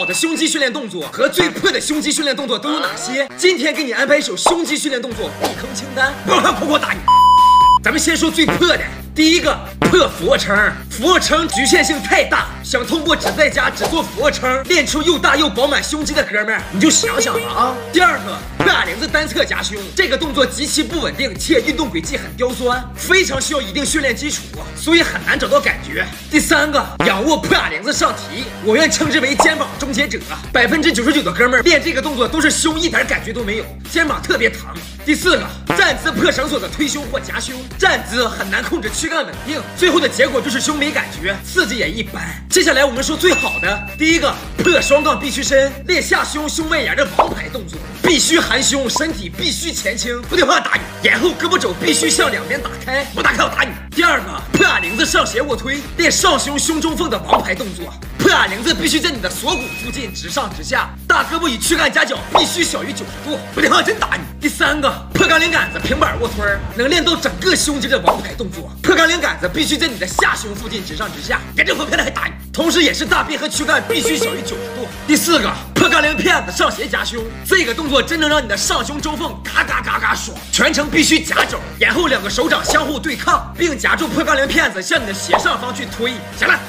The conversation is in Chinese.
好的胸肌训练动作和最破的胸肌训练动作都有哪些？今天给你安排一首胸肌训练动作避坑清单，不要看婆婆打你。咱们先说最破的，第一个破俯卧撑。俯卧撑局限性太大，想通过只在家只做俯卧撑练出又大又饱满胸肌的哥们儿，你就想想吧啊。第二个破哑铃子单侧夹胸，这个动作极其不稳定，且运动轨迹很刁钻，非常需要一定训练基础，所以很难找到感觉。第三个仰卧破哑铃子上提，我愿称之为肩膀终结者。百分之九十九的哥们儿练这个动作都是胸一点感觉都没有，肩膀特别疼。第四个站姿破绳索的推胸或夹胸，站姿很难控制躯干稳定，最后的结果就是胸没感觉，刺激也一般。接下来我们说最好的，第一个破双杠臂屈伸，练下胸胸外沿的王牌动作，必须含胸，身体必须前倾，不听话打你，然后胳膊肘必须向两边打开，不打开我打你。第二个上斜卧推，练上胸胸中缝的王牌动作，破哑铃子必须在你的锁骨附近直上直下，大胳膊与躯干夹角必须小于九十度，不听话真打你。第三个破杠铃杆子平板卧推，能练到整个胸肌的王牌动作，破杠铃杆子必须在你的下胸附近直上直下，严正分开了还打你，同时也是大臂和躯干必须小于九十度。第四个破杠铃片子上斜夹胸，这个动作真能让你的上胸周缝嘎嘎嘎嘎爽，全程必须夹肘，然后两个手掌相互对抗，并夹住破杠铃片子向你的斜上方去推。行了。